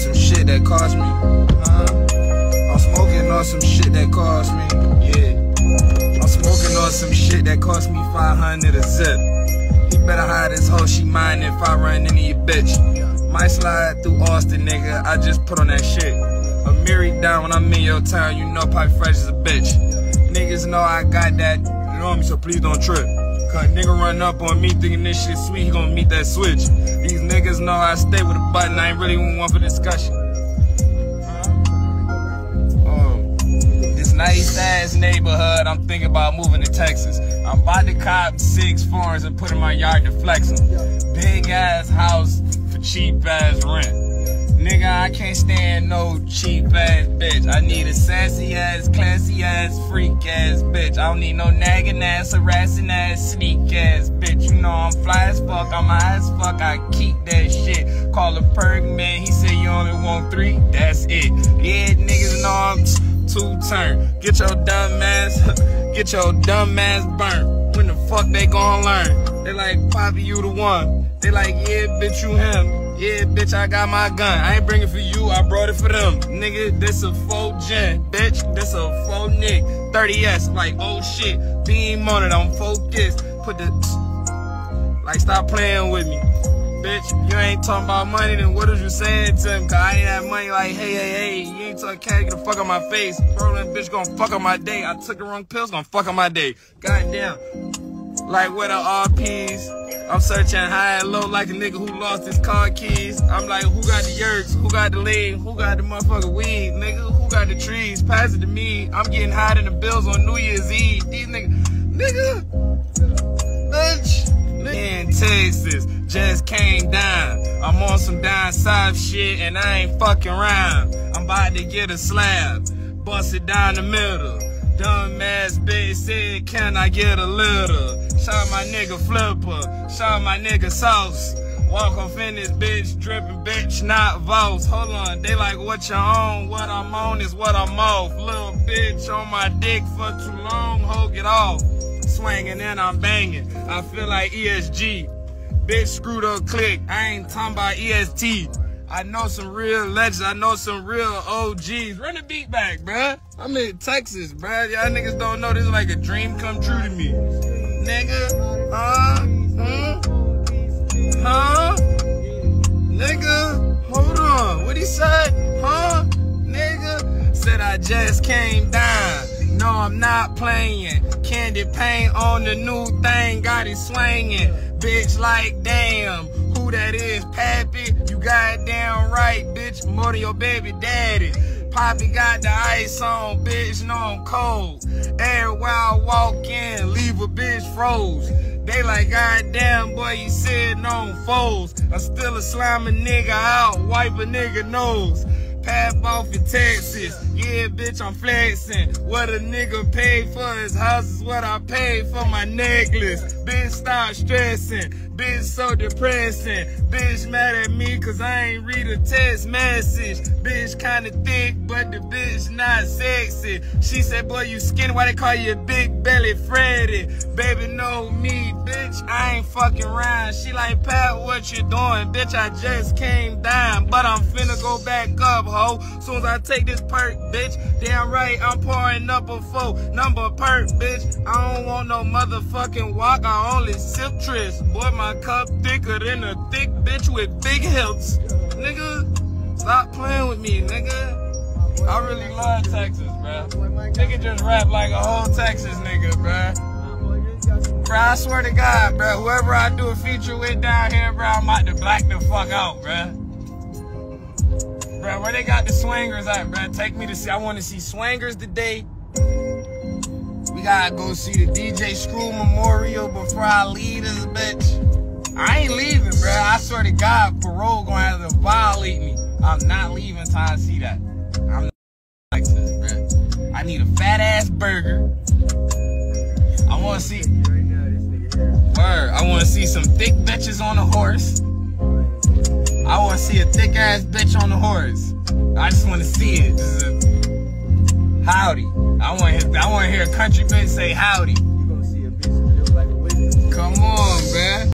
some shit that cost me. Huh? I'm smoking on some shit that cost me. Yeah. I'm smoking on some shit that cost me 500 a zip. He better hide his hoe, she mine if I run into your bitch. Might slide through Austin, nigga. I just put on that shit. I'm married down when I'm in your town, you know Pipe Fresh is a bitch. Niggas know I got that, you know me, so please don't trip. Cause nigga run up on me thinking this shit sweet, he gonna meet that switch. These niggas know I stay with a button, I ain't really one for discussion. Um, this nice ass neighborhood, I'm thinking about moving to Texas. I'm about to cop six foreigns and put in my yard to flex them. Big ass house for cheap ass rent. Nigga, I can't stand no cheap ass bitch. I need a sassy ass, classy ass, freak ass bitch. I don't need no nagging ass, harassing ass, sneak ass bitch. You know I'm fly as fuck, I'm high as fuck. I keep that shit. Call a perk man, he said you only want three. That's it. Yeah, niggas know I'm two turn. Get your dumb ass, get your dumb ass burnt. When the fuck they gon' learn? They like, Papi, you the one. They like, yeah, bitch, you him. Yeah, bitch, I got my gun. I ain't bring it for you, I brought it for them. Nigga, this a faux gen. Bitch, this a faux nick. 30S, like, oh shit. Beam on it, I'm focused. Put the. Like, stop playing with me. Bitch, you ain't talking about money, then what is you saying to him? Cause I ain't have money like, hey, hey, hey, you ain't talking cash, get the fuck on my face. Bro, that bitch gonna fuck on my day. I took the wrong pills, gonna fuck on my day. Goddamn. Like, where the RPs? I'm searching high and low like a nigga who lost his car keys. I'm like, who got the yerks? Who got the lean? Who got the motherfucking weed? Nigga, who got the trees? Pass it to me. I'm getting high in the bills on New Year's Eve. These niggas, nigga, bitch. In Texas, just came down. I'm on some down south shit and I ain't fucking around. I'm about to get a slab, bust it down the middle. Dumb ass bitch said, can I get a little? Shout my nigga Flipper, shout my nigga Sauce. Walk off in this bitch, dripping bitch, not Voss. Hold on, they like what you on, what I'm on is what I'm off. Little bitch on my dick for too long, ho, it off. Swinging and I'm banging, I feel like ESG. Bitch screwed up click, I ain't talking about EST. I know some real legends. I know some real OGs. Run the beat back, bruh. I'm in Texas, bruh. Y'all niggas don't know this is like a dream come true to me. Nigga, huh? Huh? Nigga, hold on. What he said? Huh? Nigga, said I just came down. No, I'm not playing. Candy paint on the new thing, got it swinging. Bitch, like damn, who that is, Papi? You goddamn right, bitch. More than your baby daddy. Papi got the ice on, bitch. No, I'm cold. Everywhere I walk in, leave a bitch froze. They like, goddamn, boy, you sitting on foes. I still a slamming nigga out, wipe a nigga nose. Pap off in Texas. Yeah, bitch, I'm flexing. What a nigga paid for his house is what I paid for my necklace. Bitch, stop stressing. Bitch, so depressing. Bitch, mad at me cause I ain't read a text message. Bitch, kinda thick, but the bitch not sexy. She said, boy, you skinny, why they call you big belly Freddy? Baby, know me, bitch, I ain't fucking around. She like, Pat, what you doing? Bitch, I just came down, but I'm finna go back up, ho. Soon as I take this perk, bitch, damn right, I'm pouring up a four number perk, bitch. I don't want no motherfucking Wock, I only sip tris. Boy, my cup thicker than a thick bitch with big hips. Nigga, stop playing with me, nigga. I really love Texas, bruh. Nigga just rap like a whole Texas nigga, bruh. Bro, I swear to God, bro, whoever I do a feature with down here, bro, I'm about to black the fuck out, bro. Bro, where they got the swangers at, bro? Take me to see. I want to see swangers today. We gotta go see the DJ Screw Memorial before I leave this bitch. I ain't leaving, bro. I swear to God, parole gonna have to violate me. I'm not leaving until I see that. I'm not like this, bro. I need a fat ass burger. I wanna see. Word. I wanna see some thick bitches on a horse. I want to see a thick ass bitch on the horse. I just want to see it. A, howdy. I want to I want to hear a country bitch say howdy. You gonna see a bitch like a Come on, man.